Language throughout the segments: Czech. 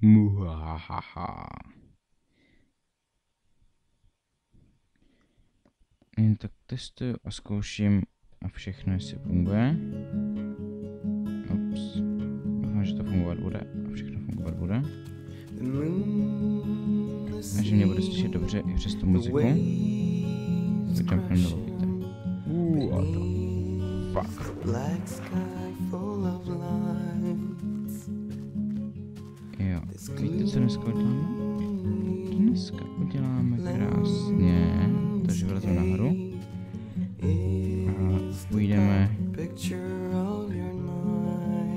Muhahaha. Jen tak testuju a zkouším a všechno, jestli funguje. Ups. Doufám, že to fungovat bude a všechno fungovat bude. A že mě bude slyšet dobře i přes tu muziku. Tak lobbyte. Uh, what the fuck. Jo, víte, co dneska uděláme? Dneska uděláme krásně, takže vylezeme nahoru a půjdeme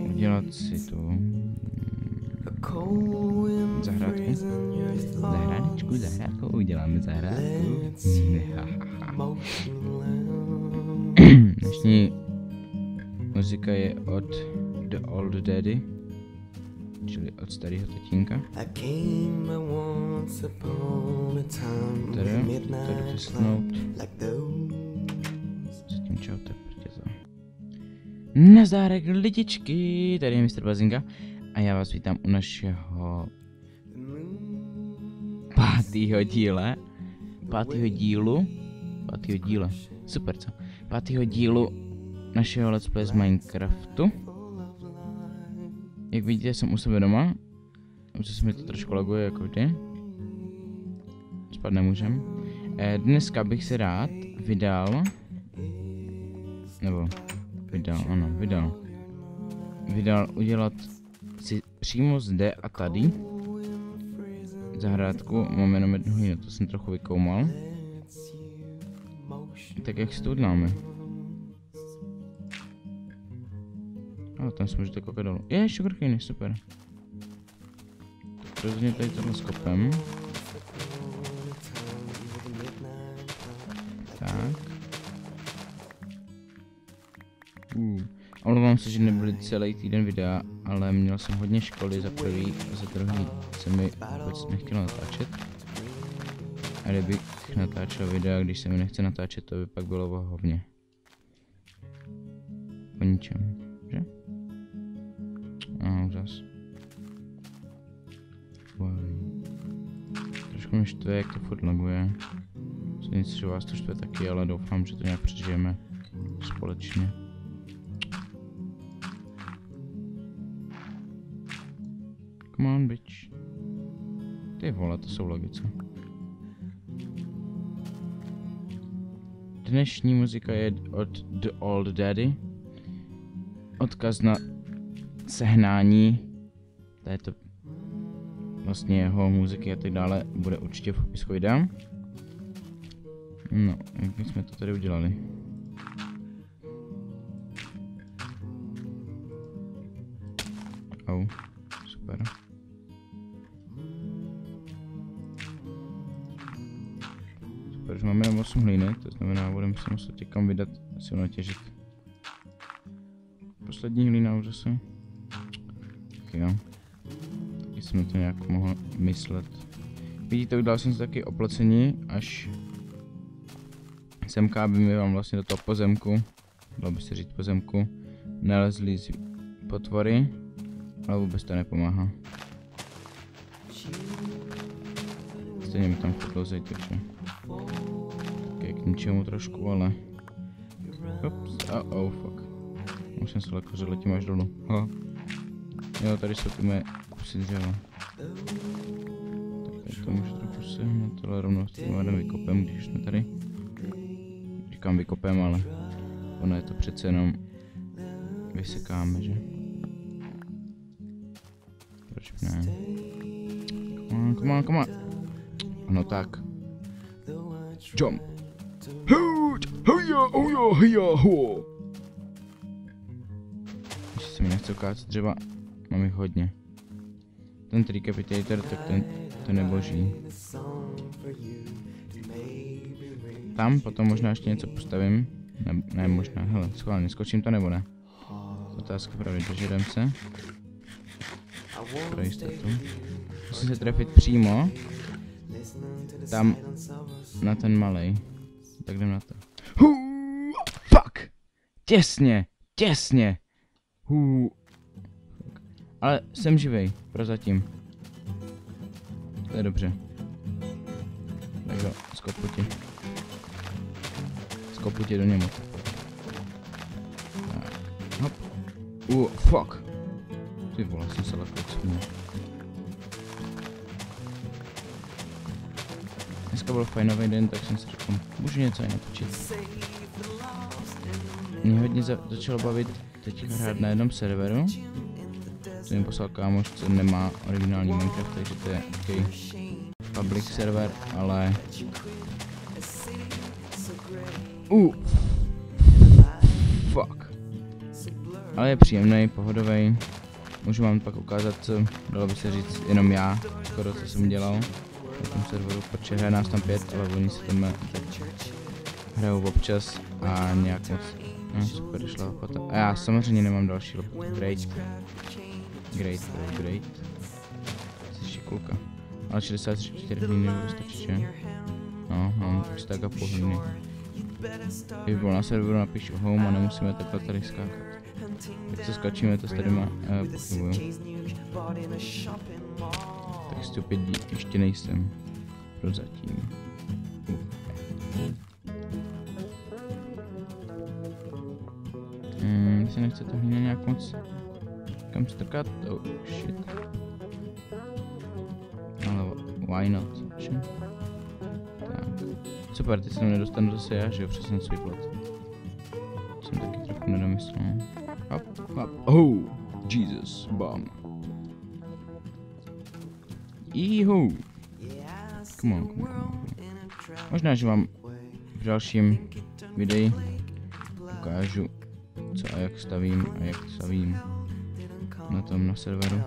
udělat si tu mm, thoughts. zahrádečku, zahrádku, uděláme. Motionless. Dnešní muzika je od The Old Daddy, čili od starého tatínka. Tady, tady those. Zatím čau, to je. Nazdárek lidičky, tady je Mr. Bazinga a já vás vítám u našeho pátýho díle, pátýho dílu, pátýho díle, super co, pátýho dílu našeho let's play z Minecraftu. Jak vidíte, jsem u sebe doma, už se mi to trošku laguje jako vždy. Spad nemůžem. Eh, dneska bych se rád vydal, nebo vydal, ano, vydal, vydal udělat si přímo zde a tady zahrádku, mám jenom jednu hlínu, to jsem trochu vykoumal. Tak jak si to uděláme? A tam se můžete koukat dolů. Je, sugarcane, super. Tak rozhodně tady tohle skopem. Tak. Uh. Omlouvám se, že nebyly celý týden videa, ale měl jsem hodně školy za prvý a za druhý se mi vůbec nechtělo natáčet. A kdybych natáčel videa, když se mi nechce natáčet, to by pak bylo hovně. O ničem, že? A zas. Trošku mě štve, jak to furt laguje. Nic, že vás to štve taky, ale doufám, že to nějak přežijeme společně. Come on, bitch. Ty vole, to jsou logice. Dnešní muzika je od The Old Daddy. Odkaz na sehnání této vlastně jeho muziky a tak dále bude určitě v popisku videa. No, jak bychom to tady udělali? Au, super. Super, že máme jenom 8 hlíny, to znamená, budeme se muset někam vydat asi natěžit. Poslední hlína už zase. Tak jo. Taky jsem to nějak mohl myslet. Vidíte, udělal jsem si taky oplocení, až semka by mi vám vlastně do toho pozemku, dalo by se říct pozemku, nalezli z potvory, ale vůbec to nepomáhá. Stejně mi tam lezej, takže tak je k ničemu trošku, ale Ups, oh, oh fuck. Jsem se že letím až dolů. Ha. Jo, tady jsou ty moje kusy dřeva. Tak to můžu trochu sehnat, ale rovnou s tím vodem vykopem, když jsme tady. Říkám vykopem, ale ono je to přece jenom vysekáme, že? Proč ne? Come on, come on, come on. No tak. Jump. Huj, huja, huja, huja, huja. Ještě se mi nechce ukácet dřeva, mám jich hodně. Ten Tricapitator, tak ten, ten je boží. Tam potom možná ještě něco postavím. Ne, ne možná, hele, schválně, skočím to nebo ne? Otázka pravdy, jdem se. Pro jistotu. Musím se trefit přímo. Tam na ten malej. Tak jdem na to. Huu, fuck! Těsně, těsně. Huu. Ale jsem živej, prozatím. To je dobře. Tak jo, skopu ti. Skopu ti do němu. Tak, hop. Uh, fuck. Ty vole, jsem se lekl smil. Dneska byl fajnový den, tak jsem si řekl, můžu něco i natočit. Mě hodně za začalo bavit teď hrát na jednom serveru. To mi poslal kámoš, co nemá originální Minecraft, takže to je takový public server, ale... Uh. Fuck. Ale je příjemný, pohodový. Můžu vám pak ukázat, co dalo by se říct jenom já, skoro co jsem dělal na tom serveru, protože hraje nás tam pět, ale oni se tam hrajou občas a nějak moc. No, super, šla lopata. A já samozřejmě nemám další lopatu. Great. Great, great. Jsi ještě kulka. Ale 64 hlíny nebude stačit, že? No, mám už tak a půl hlíny. Kdyby byl na serveru, napíšu home a nemusíme takhle tady skákat. Jak se skočíme, to s tady má, uh, pochybuju. Tak stupidní ještě nejsem. Prozatím. Hmm, se nechce to hlína nějak moc kam strkat? Oh shit. Ale why not? Že? Tak. Super, teď se tam nedostanu zase já, že jo, přes ten svůj plot. Jsem taky trochu nedomyslel. Hop, hop. Oh, Jesus, bomb. Ihu. Come on, come on, come on. Možná, že vám v dalším videu ukážu, co a jak stavím a jak stavím na tom na serveru.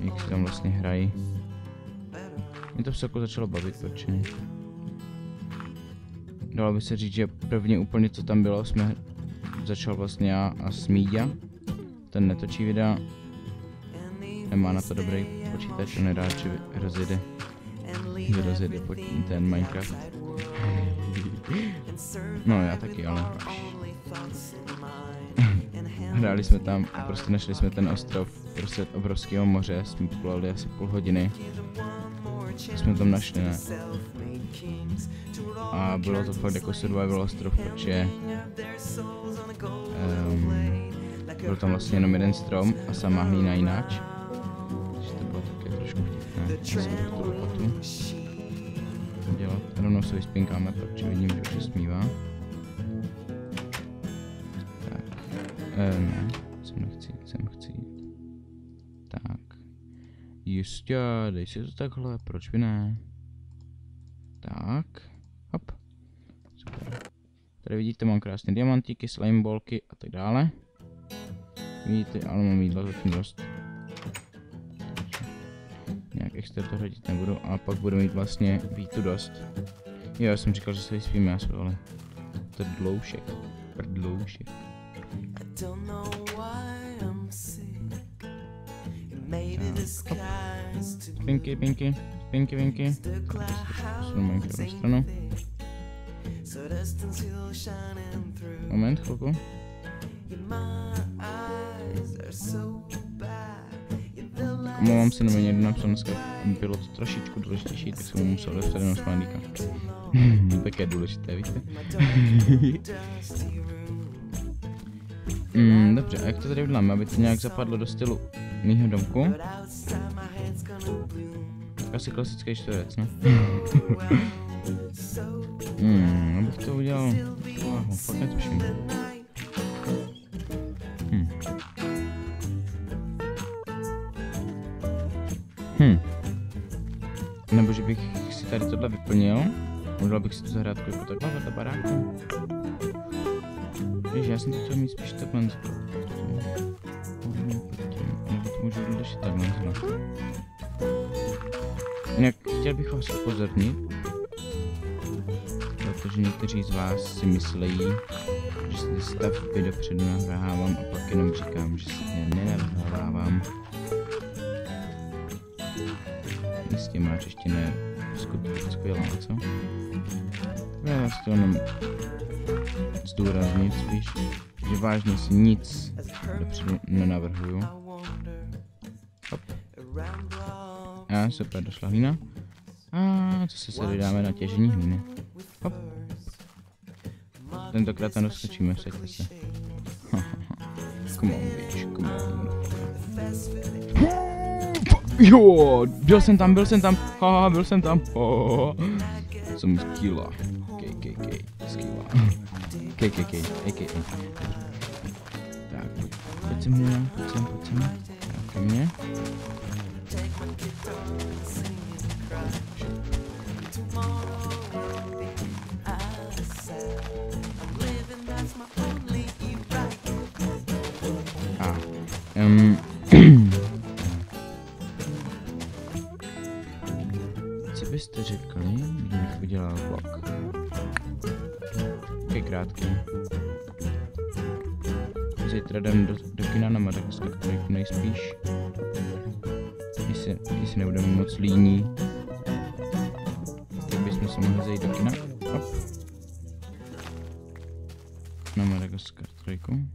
Jak si tam vlastně hrají. Mě to vcelku začalo bavit, protože dalo by se říct, že prvně úplně co tam bylo, jsme začal vlastně já a Smíďa. Ten netočí videa. Nemá na to dobrý počítač, on nerád, že rozjede, že rozjede ten Minecraft. No já taky, ale hráli jsme tam a prostě našli jsme ten ostrov prostě obrovského moře, jsme plali asi půl hodiny. Jsme tam našli, ne? A bylo to fakt jako survival ostrov, protože um, byl tam vlastně jenom jeden strom a sama hlína jináč. Takže to bylo také trošku vtipné. Dělat. Rovnou se vyspinkáme, protože vidím, že už se smívá. E, ne, sem nechci, sem chci. Tak. Jistě, dej si to takhle, proč by ne? Tak. Hop. Super. Tady vidíte, mám krásné diamantíky, slimeballky a tak dále. Vidíte, ale mám jídla zatím dost. Nějak extra to hradit nebudu, a pak budu mít vlastně vítu dost. Jo, já jsem říkal, že se vyspíme, ale to je dloušek. Prdloušek. Don't know why I'm sick. Maybe the sky's too Pinky, pinky, pinky, pinky. Minecraft na stranu. Moment, chvilku. Omlouvám se, nebo někdo napsal dneska, bylo to trošičku důležitější, tak jsem mu musel dostat jenom smajlíka. Také důležité, víte? Mm, dobře, a jak to tady uděláme, aby to nějak zapadlo do stylu mýho domku? Asi klasický čtverec, ne? hmm, abych to udělal... Oh, fakt netuším. Hm. Hm. Nebo že bych si tady tohle vyplnil. Udělal bych si to zahrádku jako takhle, ta baráka. Víš, já jsem to chtěl mít spíš takhle Nebo to můžu vyřešit takhle Jinak chtěl bych vás upozornit, protože někteří z vás si myslejí, že si ty stavby dopředu nahrávám a pak jenom říkám, že si je nenahrávám. Jistě má čeština je skutečně skvělá, co? Já vás to jenom zdůraznit spíš, že vážně si nic dopředu nenavrhuju. Hop. A super, došla hlína. A co se se vydáme na těžení hlíny. Hop. Tentokrát tam doskočíme, vsaďte se. come on, bitch, come on. Jo, byl jsem tam, byl jsem tam, haha, byl jsem tam, haha. Jsem skilla. KKK, skilla. KKK, AKA. Tak, pojď, pojď sem, Hlína, pojď sem, pojď sem. Tak, ke mně. Um, Krátký. Zítra jdem do, do kina na Madagaskar, který nejspíš. Jestli, jestli nebudeme moc líní, tak bychom se mohli zajít do kina. Hop. Na Madagaskar trojku.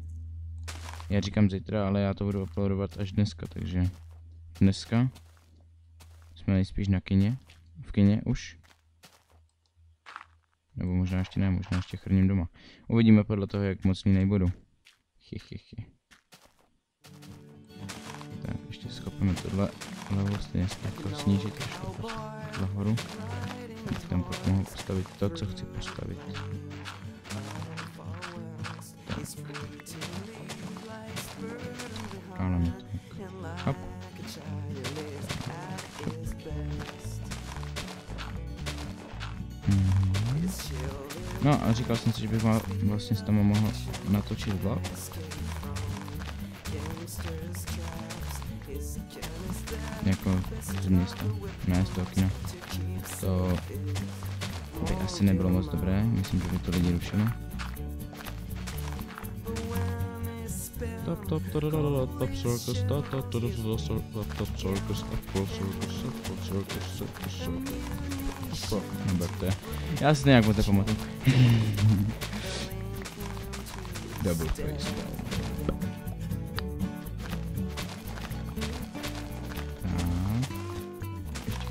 Já říkám zítra, ale já to budu uploadovat až dneska, takže dneska jsme nejspíš na kině, v kině už. Nebo možná ještě ne, možná ještě chrním doma. Uvidíme podle toho, jak moc línej budu. Chichychy. Tak, ještě schopíme tohle levo stejně se jako snížit trošku nahoru. Tam pak mohu postavit to, co chci postavit. Hop. Mhm. No a říkal jsem si, že bych mal, vlastně s tomu mohl natočit vlog. Jako z města, ne z toho kina. To by asi nebylo moc dobré, myslím, že by to lidi rušilo. Top top top top top top top top top top top top top top circus top top circus Какво е номер те? Аз няма какво те. Double face.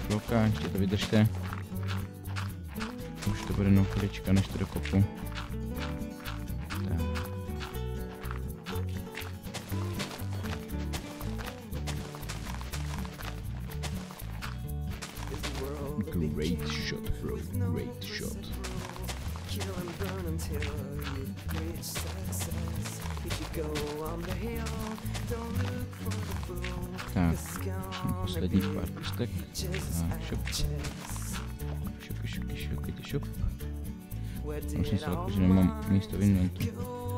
Bloka, ještě to vydržte. Už to bude jenom chvilička, než to dokopu. great shot. Kill and burn until you reach success. If you go on the hill, don't look for the boom. Так, последних пар пистек. Щуп. Щуп, щуп, щуп, щуп, щуп. Очень срок, если мы вместо времени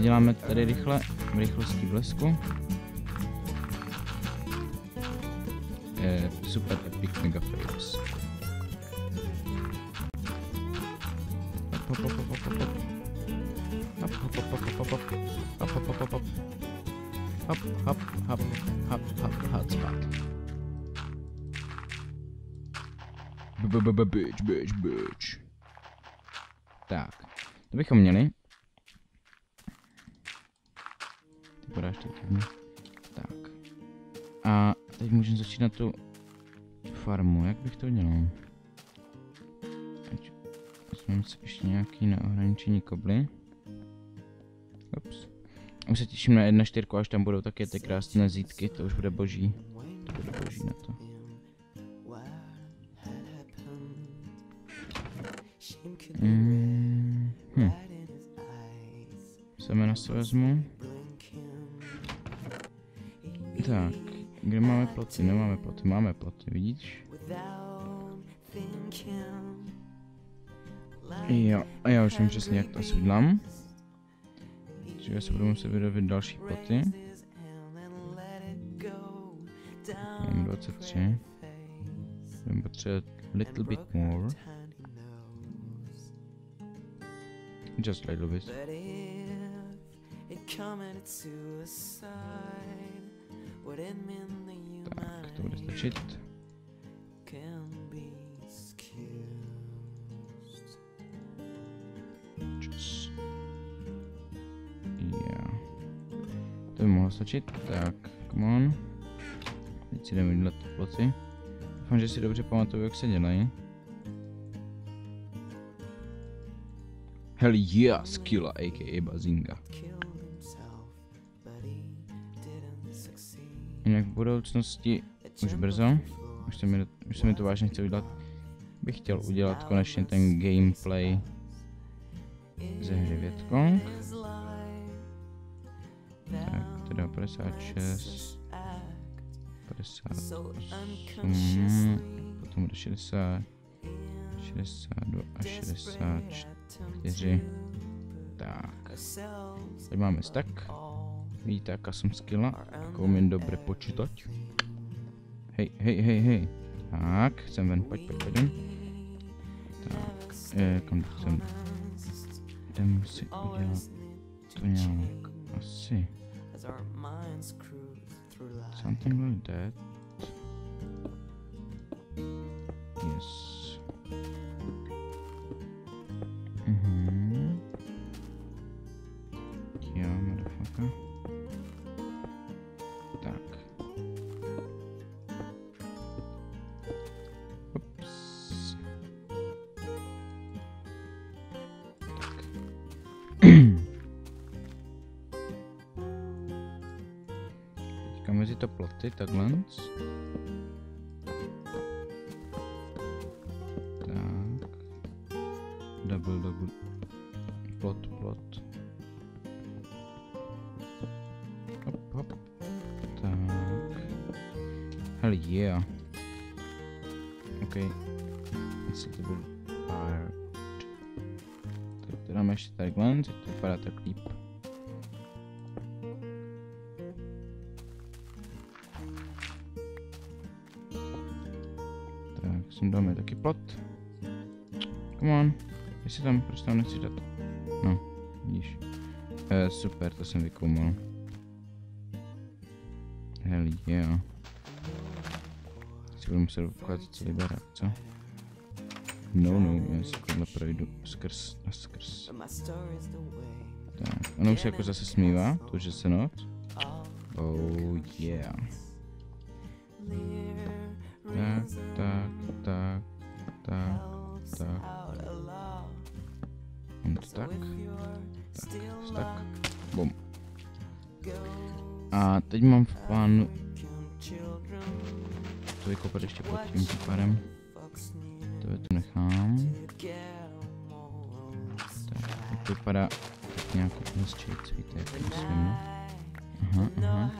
děláme tady rychle, v rychlosti blesku. Eh, super epic mega fails. Hop, hop, hop, hop, hop, hop. Hop, hop, hop, hop, hop, hop. Hop, hop, hop, hop, hop. Hop, hop, hop, hop, hop, hotspot. B-b-b-b- Bitch, bitch, bitch. Tak, to bychom měli. Podáš teď divně. Tak. A teď můžeme začít na tu farmu. Jak bych to dělal? Ať vezmeme si ještě nějaký na ohraničení kobly. Ups. Už se těším na 1.4, až tam budou také ty krásné zítky, to už bude boží. To bude boží na to. Mm, hm. Semena si vezmu. Tak, kde máme ploty? Nemáme ploty, máme ploty, vidíš? Jo, a já už vím přesně, jak to asi udělám. Takže já se budu muset vyrobit další ploty. Mám 23. Budeme potřebovat little bit more. Just a little bit. Committed suicide, Tak, to bude stačit. Čas. Yeah. To by mohlo stačit. Tak, come on. Teď si jdeme dělat ploty. Doufám, že si dobře pamatuju, jak se dělají. Hell yeah, Skilla, a.k.a. Bazinga. Budoucnosti, už brzo, už se mi, už se mi to vážně chce udělat, bych chtěl udělat konečně ten gameplay ze hry Větkong. Tak, teda 56, 58, potom bude 60, 62 a 64. Tak, teď máme stack. Vidíte, jaká jsem skilla, jako umím dobře počítat. Hej, hej, hej, hej. Tak, jsem ven, pojď, pojď, pojď. Tak, eh, kam jsem? Jdem si udělat to nějak, asi. Something like that. Yes. Ploty, takhle. Tak. Double, double. Plot, plot. Hop, hop. Tak. Hell yeah. OK. Jestli to byl part. Tak to dáme ještě takhle, teď to vypadá tak líp. Sem dáme taky plot. Come on. Jestli tam, proč tam nechci dát? No, vidíš. Eh, super, to jsem vykoumal. Hell yeah. Si budu muset obcházet celý barák, co? No, no, já si tohle projdu skrz a skrz. Tak, ono už jako zase smívá, to, že se noc. Oh yeah. Tak, tak, tak, tak, tak. to tak, tak, tak, bum. A teď mám v plánu to vykopat ještě pod tím případem. To je tu nechám. Tak, to vypadá tak nějak hezčejc, víte, jak myslím. Aha, aha.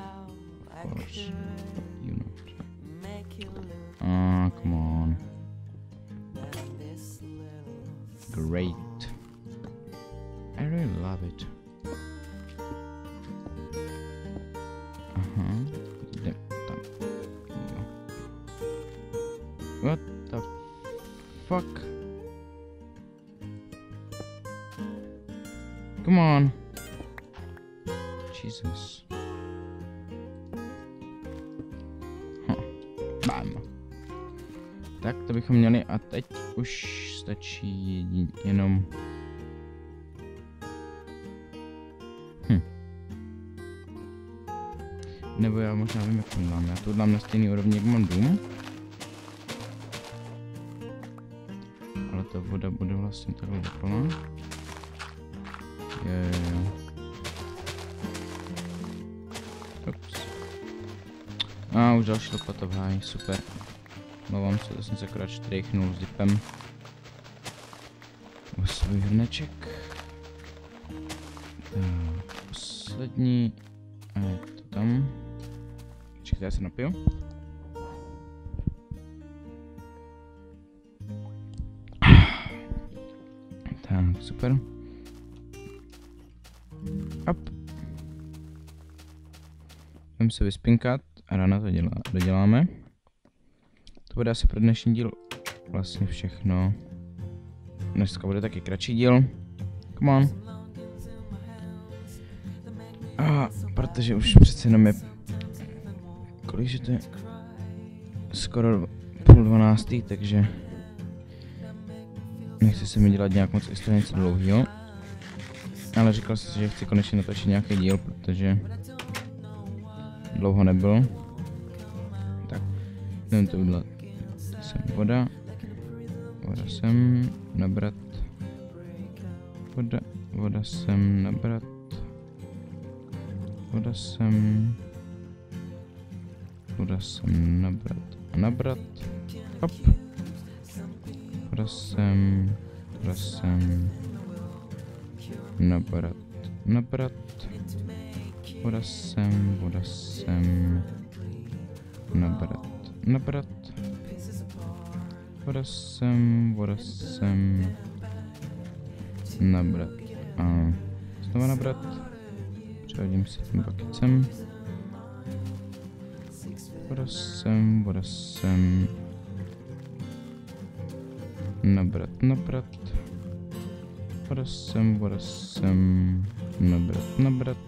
Of course. Ah, come on. Great. I really love it. Teď už stačí jenom... Hm. Nebo já možná vím, jak to dám. Já to dám na stejný úrovni, jak mám dům. Ale ta voda bude vlastně takhle doplná. Jo. Ups. A už další lopata v háji, super. Mluvám se, to jsem se akorát štrejchnul s dipem. O hrneček. Tak, poslední. A je to tam. Čekajte, já se napiju. Tak, super. Up. Jdem se vyspinkat rána to dělá, doděláme. To bude asi pro dnešní díl vlastně všechno. Dneska bude taky kratší díl. Come on. A protože už přece jenom je... Kolik že to je? Skoro půl dvanáctý, takže... Nechci se mi dělat nějak moc extra něco dlouhýho. Ale říkal jsem si, že chci konečně natočit nějaký díl, protože dlouho nebyl. Tak, jdem to udělat. Sem voda. Voda sem, nabrat. Voda, voda sem, nabrat. Voda sem. Voda sem, nabrat. A nabrat. Hop. Voda sem, voda sem. Nabrat, nabrat. Voda sem, voda sem. Nabrat, nabrat. Voda sem, voda sem. Nabrat. A znova nabrat. Přehodím si tím bucket sem. Voda sem, voda sem. Nabrat, nabrat. Voda sem, voda sem. Nabrat, nabrat.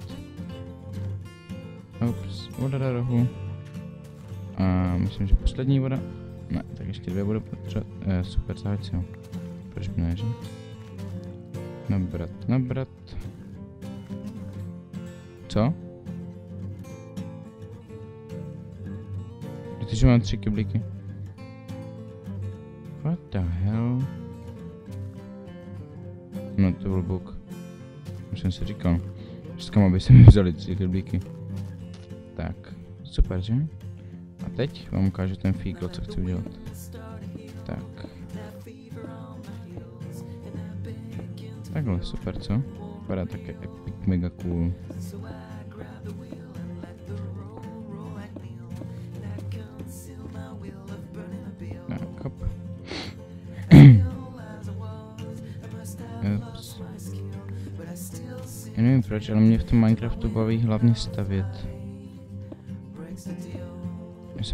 Ups, voda do rohu. A myslím, že poslední voda. Ne, tak ještě dvě budu potřebovat. Eh, super, zahoď si ho. Proč by ne, že? Nabrat, nabrat. Co? Protože mám tři kyblíky. What the hell? No to byl bug. Už jsem si říkal. Kam aby se mi vzali tři kyblíky. Tak, super, že? Teď vám ukážu ten fígl, co chci udělat. Tak. Takhle, super, co? Vypadá také epic, mega cool. Tak, hop. Já nevím proč, ale mě v tom Minecraftu baví hlavně stavět.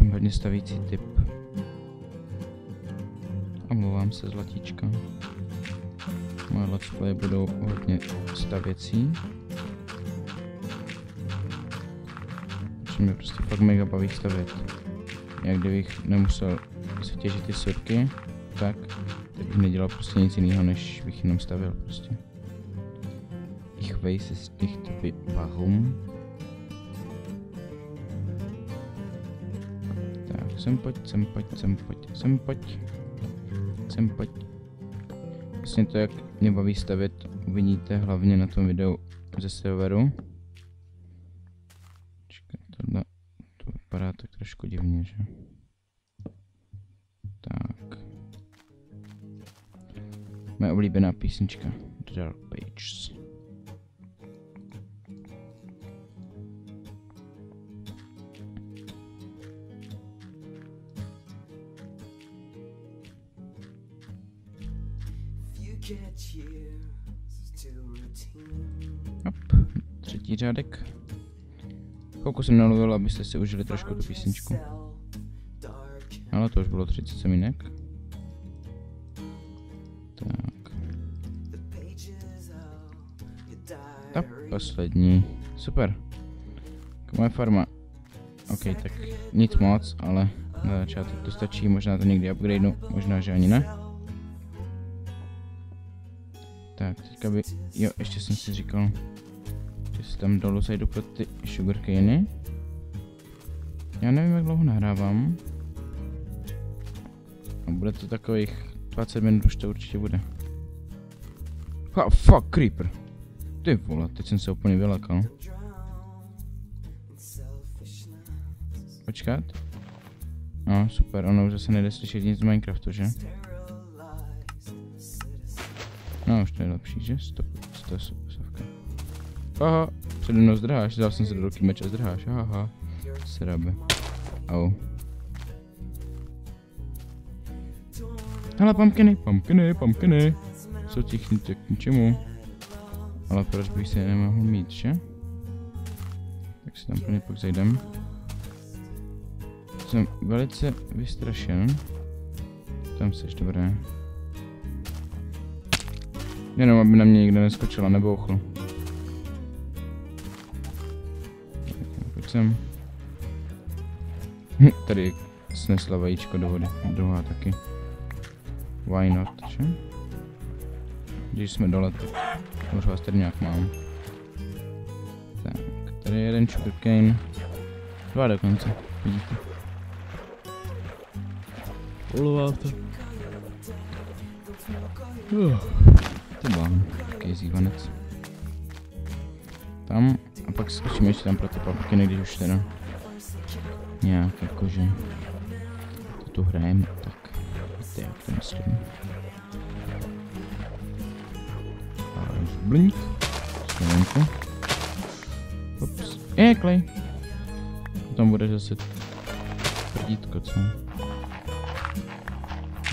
Jsem hodně stavící typ. Omlouvám se, zlatíčka. Moje let's play budou hodně stavěcí. Protože mě prostě fakt mega baví stavět. Jak kdybych nemusel se těžit ty surky, tak tak bych nedělal prostě nic jiného, než bych jenom stavěl prostě. Ich weiß es nicht warum. Sem pojď, sem pojď, sem pojď, sem pojď. Sem pojď. Vlastně to, jak mě baví stavět, uvidíte hlavně na tom videu ze serveru. Čekaj, tohle, to vypadá tak trošku divně, že? Tak. Moje oblíbená písnička Dark Pages. Třetí řádek. Chvilku jsem nalovil, abyste si užili trošku tu písničku. Ale to už bylo 30 semínek. Tak, diary. poslední. Super. Moje farma. OK, tak nic moc, ale na začátek to stačí, možná to někdy upgradeu, možná, že ani ne. Tak, teďka by, jo, ještě jsem si říkal, tam dolů zajdu pro ty sugarcany. Já nevím, jak dlouho nahrávám. A bude to takových 20 minut, už to určitě bude. Ha, fuck, creeper. Ty vole, teď jsem se úplně vylekal. Počkat. No, super, ono už zase nejde slyšet nic z Minecraftu, že? No, už to je lepší, že? Stop, to je sovka. Aha, přede mnou zdrháš, dal jsem se do ruky meč a zdrháš, aha, srabe. Au. Hele, pumpkiny, pumpkiny, pumpkiny. Jsou ti k k ničemu. Ale proč bych si je nemohl mít, že? Tak si tam plně pak zajdem. jsem velice vystrašen. Tam seš, dobré. Jenom aby na mě nikdo neskočila, nebouchl. Pojď sem. Hm, tady snesla vajíčko do vody. Druhá taky. Why not, že? Když jsme dole, tak už vás tady nějak mám. Tak, tady je jeden sugarcane. Dva dokonce, vidíte. Polová to. Uh, to byl takový zývanec. Tam, a pak skočíme ještě tam pro ty papky, když už teda nějak jakože to tu hrajeme, tak víte jak to myslím. A blink, slovenko. Ups, je klej. Potom bude zase prdítko, co?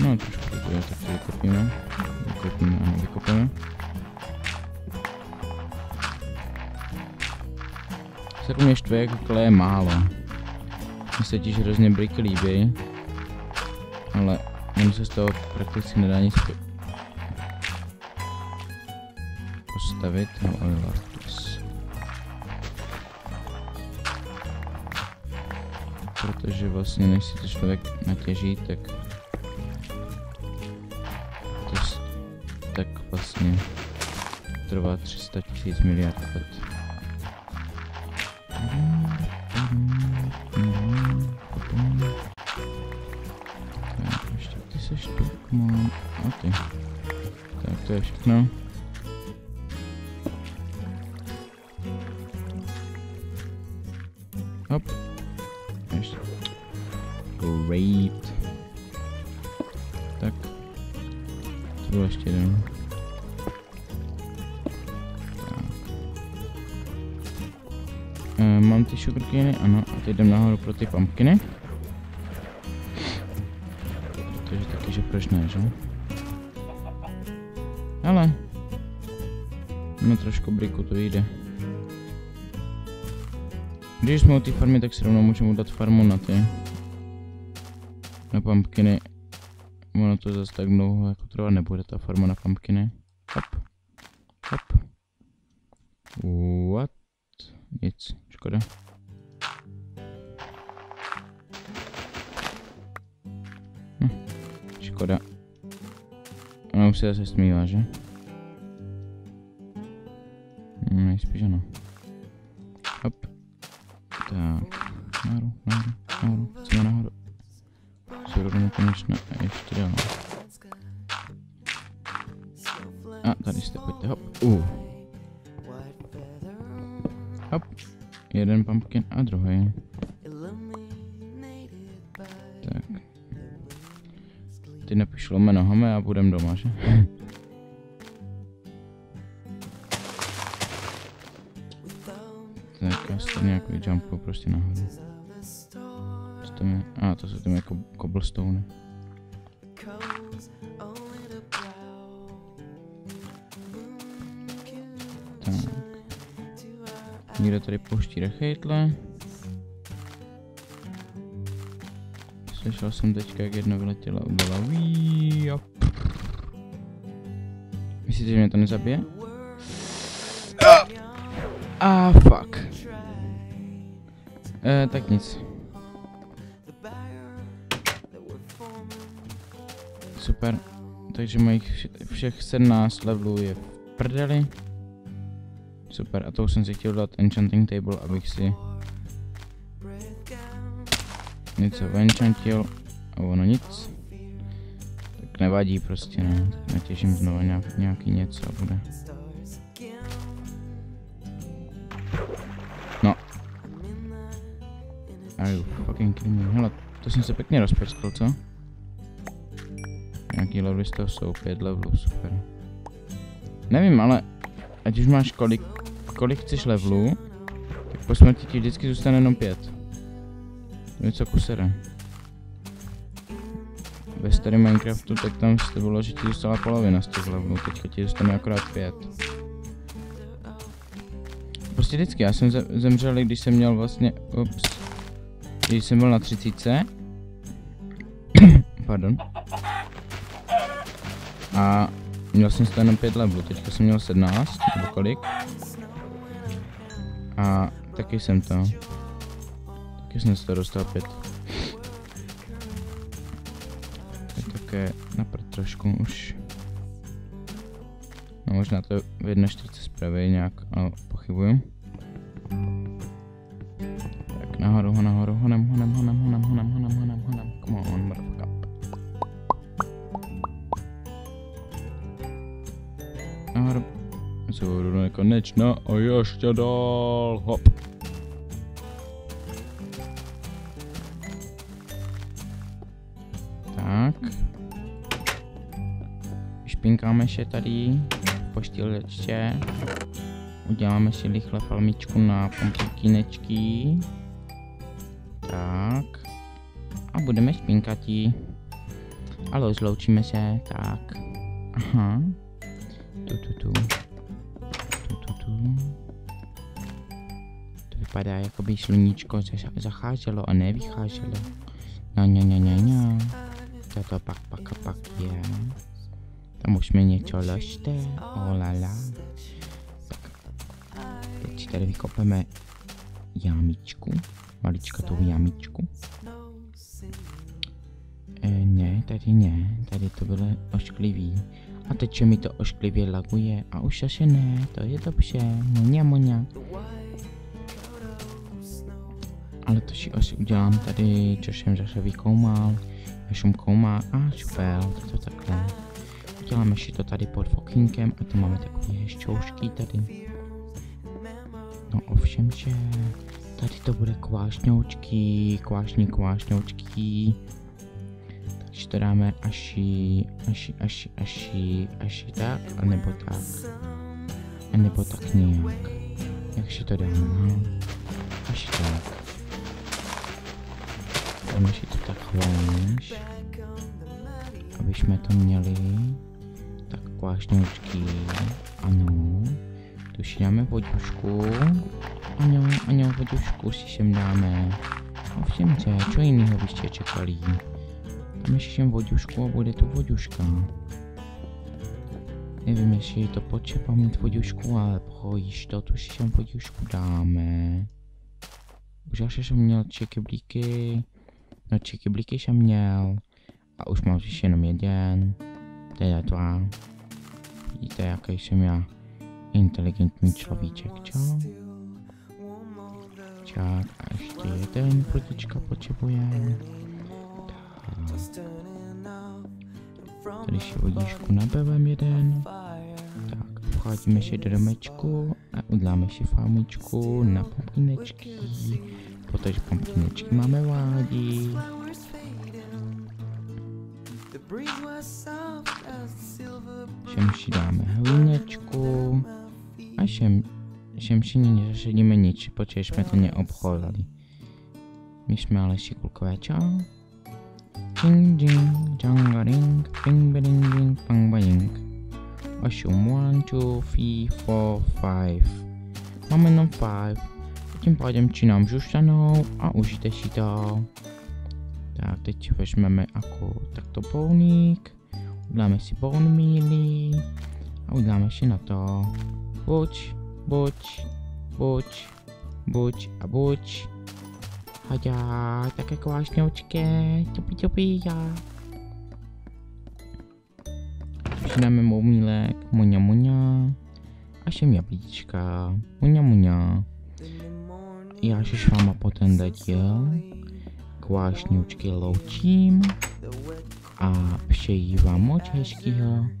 No, trošku to je, tak to vykopíme. Vykopíme, ano, vykopíme. Se mě štve, jako kleje je málo. Mně se tiž hrozně briky líbí. Ale ono se z toho prakticky nedá nic po... postavit. No, artis. Protože vlastně než si to člověk natěží, tak to tak vlastně trvá 300 tisíc miliard let. Všechno. Hop. Great. Tak. To byl ještě jeden. Eh, mám ty sugarcany, ano, a teď jdem nahoru pro ty pumpkiny. Protože taky, že proč ne, že? No trošku briku to jde. Když jsme u té farmy, tak si rovnou můžeme udat farmu na ty. Na pumpkiny. Ono to zase tak dlouho jako trvat nebude ta farma na pumpkiny. Hop. Hop. What? Nic, škoda. Hm, škoda. Ona už se zase smívá, že? Nejspíš ano. Hop. Tak. Nahoru, nahoru, nahoru. Chceme nahoru. Se rovnou konečně a ještě dál. A tady jste, pojďte, hop. Uh. Hop. Jeden pumpkin a druhý. Tak. Ty nepišlome nohama a budem doma, že? prostě nahoru. Co tam je? A, to jsou tam jako cobblestone. Tak. Někdo tady pouští rechejtle. Slyšel jsem teďka, jak jedna vyletěla, udělala a Myslíte, že mě to nezabije? A ah. Eh, tak nic. Super. Takže mojich vše- všech 17 levelů je v prdeli. Super, a to už jsem si chtěl dát enchanting table, abych si něco enchantil a ono nic. Tak nevadí prostě, ne. Tak natěžím znovu nějak, nějaký něco a bude. Kidding me? Hele, to jsem se pěkně rozprskl, co? Nějaký levely z toho jsou, pět levelů, super. Nevím, ale ať už máš kolik, kolik chceš levelů, tak po smrti ti vždycky zůstane jenom pět. To je co kusere. Ve starém Minecraftu, tak tam to bylo, že ti zůstala polovina z těch levelů, teďka ti zůstane akorát pět. Prostě vždycky, já jsem ze- zemřel, když jsem měl vlastně, ups, když jsem byl na 30. Pardon. A měl jsem to jenom 5 levelů, teďka jsem měl 17, nebo kolik. A taky jsem to. Taky jsem se to dostal 5. Je také napřed trošku už. No možná to v 1.40 zpraví nějak, ale pochybuju. Nahoru, ho nahoru, honem, honem, honem, honem, honem, honem, honem, honem, come on, motherfucker. Nahoru. Zůru nekonečna a ještě dál, hop. Tak. Špinkáme se tady po štílečce. Uděláme si rychle palmičku na pumpkinečky. Budeme špinkatí. A rozloučíme se, tak. Aha. Tu, tu, tu. Tu, tu, tu. To vypadá, jako by sluníčko zacházelo a nevycházelo. No, no, no, no, no. Toto pak, pak pak je. Tam už mi něco ložte. Oh la la. Tak. Teď tady vykopeme jámičku. Maličkatou jámičku. E, ne, tady ne. Tady to bylo ošklivý. A teď mi to ošklivě laguje. A už zase ne. To je dobře. Moňa, moňa. Ale to si asi udělám tady, co jsem zase vykoumal. Já jsem koumal. A super, to takhle. Uděláme si to tady pod fokínkem a tu máme takové šťoušky tady. No ovšem, že tady to bude kvášňoučky, kvášní kvášňoučky. Takže to dáme asi, asi, asi, asi, asi tak, anebo tak. A nebo tak nějak. Jak si to dáme? Asi tak. Dáme si to takhle, aby jsme to měli. Tak kvášňoučky, ano. Tu si dáme Ano, ano, vodušku si sem dáme. Ovšem, co, čo jinýho byste čekali? Tam ještě sem vodušku a bude tu voduška. Nevím, jestli je to potřeba mít vodušku, ale pro jistotu si sem vodušku dáme. Už až jsem měl kyblíky. No kyblíky jsem měl. A už mám už jenom jeden. Teda dva. Vidíte, jaký jsem já inteligentní človíček, čo? Čak, a ještě jeden plodička potřebujeme. Tak. Tady si vodíšku nabevem jeden. Tak, vcházíme si do domečku a uděláme si farmičku na pumpkinečky. Protože pumpkinečky máme rádi. Všem si dáme hlínečku. A všem, si nezasadíme nič, protože jsme to neobchodili. My jsme ale šikulkové čau. Ding ding, janga ding, bing bing ding, bang bang. Osm, one, two, three, four, five. Máme jenom five. Tím pádem činám žuštanou a užijte si to. Tak, teď vezmeme jako takto bouník. Uděláme si bone mealy. A uděláme si na to. Buď, buď, buď, buď a buď. Haďa, také kvášňoučké, tupi tupi, já. Začínáme moumílek, muňa muňa. A šem jablíčka, muňa muňa. Já se s váma po tenhle díl kvášňoučky loučím a přeji vám moc hezkýho.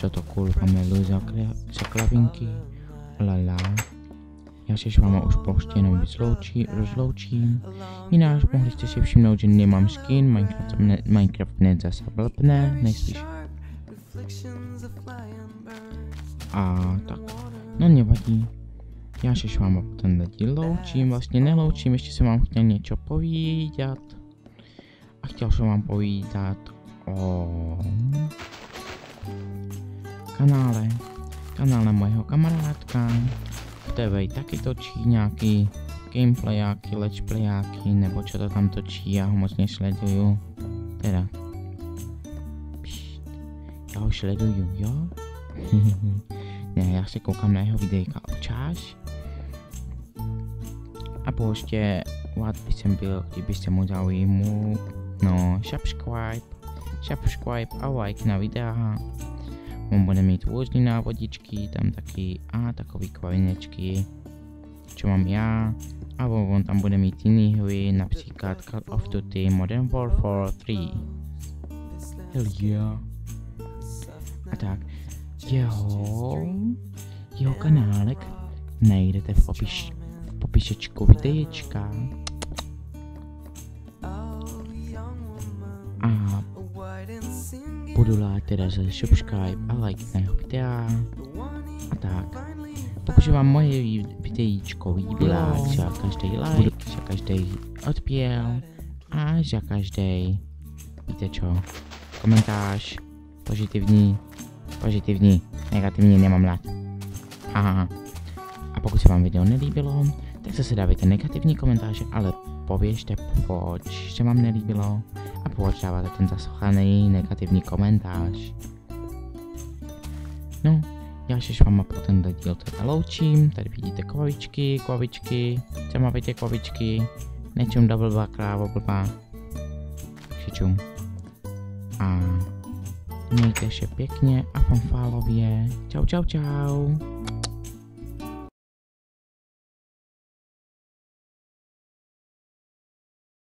To miluji za, kle- za klavinky? Lala. Já se s váma už prostě jenom vyzloučí, rozloučím. Jinak mohli jste si všimnout, že nemám skin, Minecraft, ne, Minecraft hned zase blbne, nejspíš. A tak, no nevadí. Já se s váma tenhle díl loučím, vlastně neloučím, ještě jsem vám chtěl něco povídat. A chtěl jsem vám povídat o kanále, kanále mojeho kamarádka, který taky točí nějaký gameplajáky, let's nebo čo to tam točí, já ho moc nesleduju. Teda. Pšt, já ho sleduju, jo? ne, já se koukám na jeho videjka občas. A prostě rád by jsem byl, kdybyste mu dali mu, no, subscribe, subscribe a like na videa. On bude mít různý návodičky, tam taky a takový kvalinečky, čo mám já. A on tam bude mít jiný hry, například Call of Duty Modern Warfare 3. Hell yeah. A tak, jeho, jeho kanálek najdete v, popiš, v popišečku videječka. A rád teda za subscribe a like na jeho videa. A tak. Pokud se vám moje videíčko líbila, za každý like, za každý odpěl a za každý, víte čo, komentář, pozitivní, pozitivní, negativní nemám rád. Aha. A pokud se vám video nelíbilo, tak zase dávejte negativní komentáře, ale pověžte, proč se vám nelíbilo a proč dáváte ten zaslechaný negativní komentář. No, já se s váma pro tenhle díl teda loučím, tady vidíte kovičky, kovičky, zamavejte kovičky, nečum double blá krávo blbá, křičum. A mějte se pěkně a fanfálově, čau čau čau.